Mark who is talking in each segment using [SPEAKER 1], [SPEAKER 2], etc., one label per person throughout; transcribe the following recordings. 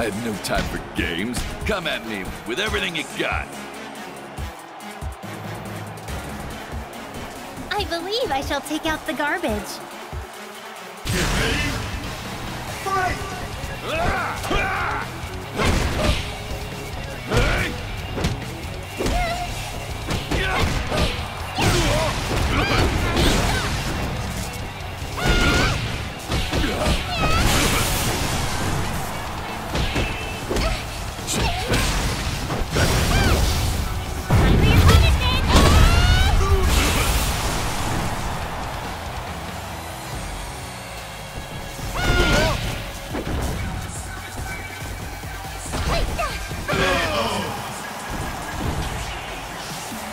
[SPEAKER 1] I have no time for games. Come at me with everything you got.
[SPEAKER 2] I believe I shall take out the garbage.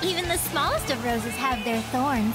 [SPEAKER 2] Even the smallest of roses have their thorns.